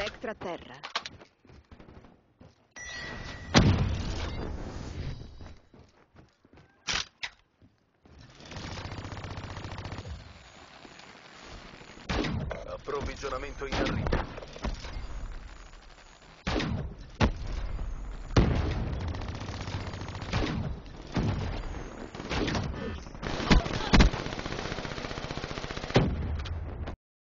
Spectra terra. Approvvigionamento in arrivo.